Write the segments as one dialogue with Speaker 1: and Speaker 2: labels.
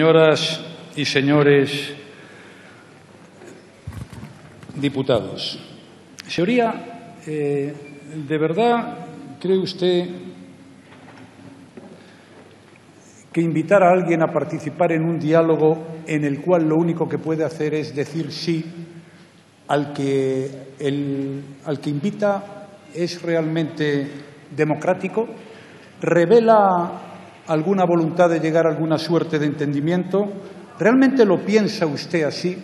Speaker 1: Señoras y señores diputados, señoría, eh, ¿de verdad cree usted que invitar a alguien a participar en un diálogo en el cual lo único que puede hacer es decir sí al que, al que invita es realmente democrático? ¿Revela alguna voluntad de llegar a alguna suerte de entendimiento? ¿Realmente lo piensa usted así?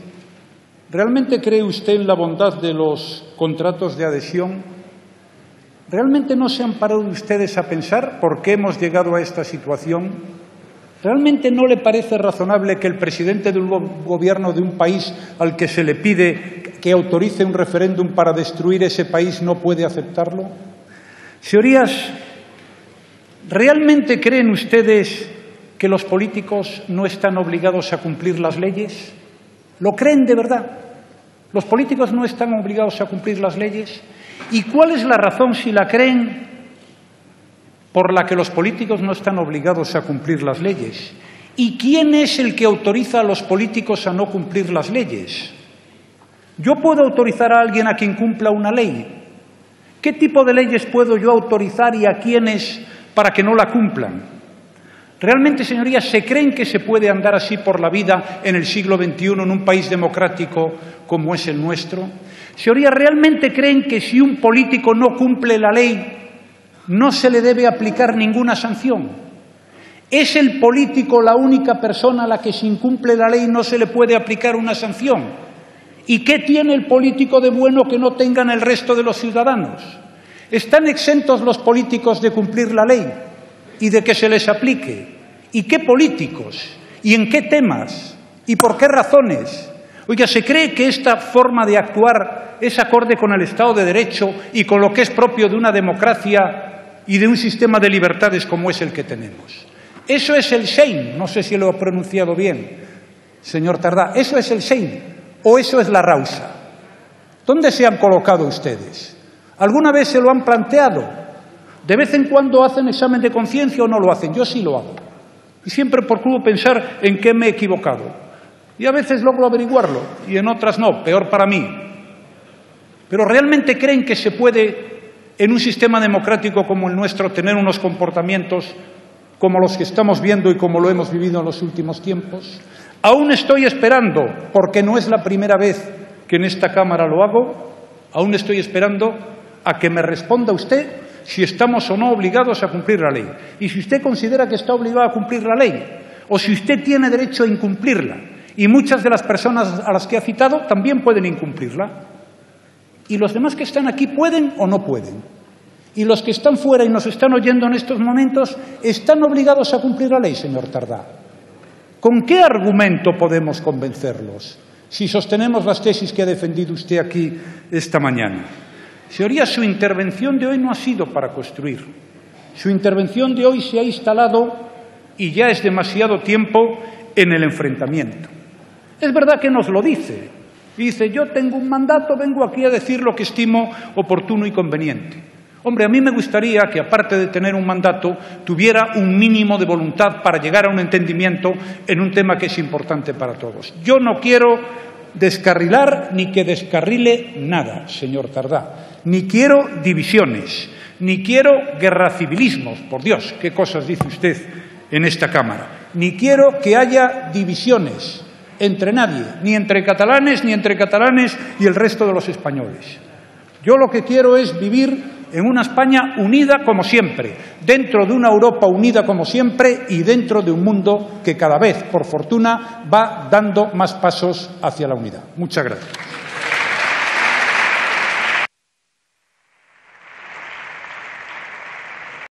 Speaker 1: ¿Realmente cree usted en la bondad de los contratos de adhesión? ¿Realmente no se han parado ustedes a pensar por qué hemos llegado a esta situación? ¿Realmente no le parece razonable que el presidente del gobierno de un país al que se le pide que autorice un referéndum para destruir ese país no puede aceptarlo? Señorías, ¿Realmente creen ustedes que los políticos no están obligados a cumplir las leyes? ¿Lo creen de verdad? ¿Los políticos no están obligados a cumplir las leyes? ¿Y cuál es la razón, si la creen, por la que los políticos no están obligados a cumplir las leyes? ¿Y quién es el que autoriza a los políticos a no cumplir las leyes? ¿Yo puedo autorizar a alguien a quien cumpla una ley? ¿Qué tipo de leyes puedo yo autorizar y a quiénes para que no la cumplan. ¿Realmente, señorías, se creen que se puede andar así por la vida en el siglo XXI en un país democrático como es el nuestro? Señorías, ¿realmente creen que si un político no cumple la ley no se le debe aplicar ninguna sanción? ¿Es el político la única persona a la que si incumple la ley no se le puede aplicar una sanción? ¿Y qué tiene el político de bueno que no tengan el resto de los ciudadanos? ¿Están exentos los políticos de cumplir la ley y de que se les aplique? ¿Y qué políticos? ¿Y en qué temas? ¿Y por qué razones? Oiga, ¿se cree que esta forma de actuar es acorde con el Estado de Derecho y con lo que es propio de una democracia y de un sistema de libertades como es el que tenemos? Eso es el Sein, no sé si lo he pronunciado bien, señor Tardá, ¿eso es el Sein o eso es la Rausa? ¿Dónde se han colocado ustedes? ¿Alguna vez se lo han planteado? ¿De vez en cuando hacen examen de conciencia o no lo hacen? Yo sí lo hago. Y siempre procuro pensar en qué me he equivocado. Y a veces logro averiguarlo y en otras no, peor para mí. Pero ¿realmente creen que se puede, en un sistema democrático como el nuestro, tener unos comportamientos como los que estamos viendo y como lo hemos vivido en los últimos tiempos? Aún estoy esperando, porque no es la primera vez que en esta Cámara lo hago, aún estoy esperando a que me responda usted si estamos o no obligados a cumplir la ley. Y si usted considera que está obligado a cumplir la ley, o si usted tiene derecho a incumplirla. Y muchas de las personas a las que ha citado también pueden incumplirla. Y los demás que están aquí pueden o no pueden. Y los que están fuera y nos están oyendo en estos momentos están obligados a cumplir la ley, señor Tardá. ¿Con qué argumento podemos convencerlos si sostenemos las tesis que ha defendido usted aquí esta mañana? Señoría, su intervención de hoy no ha sido para construir. Su intervención de hoy se ha instalado, y ya es demasiado tiempo, en el enfrentamiento. Es verdad que nos lo dice. Dice, yo tengo un mandato, vengo aquí a decir lo que estimo oportuno y conveniente. Hombre, a mí me gustaría que, aparte de tener un mandato, tuviera un mínimo de voluntad para llegar a un entendimiento en un tema que es importante para todos. Yo no quiero descarrilar ni que descarrile nada, señor Tardá ni quiero divisiones, ni quiero guerra civilismos, por Dios, qué cosas dice usted en esta Cámara, ni quiero que haya divisiones entre nadie, ni entre catalanes, ni entre catalanes y el resto de los españoles. Yo lo que quiero es vivir en una España unida como siempre, dentro de una Europa unida como siempre y dentro de un mundo que cada vez, por fortuna, va dando más pasos hacia la unidad. Muchas gracias.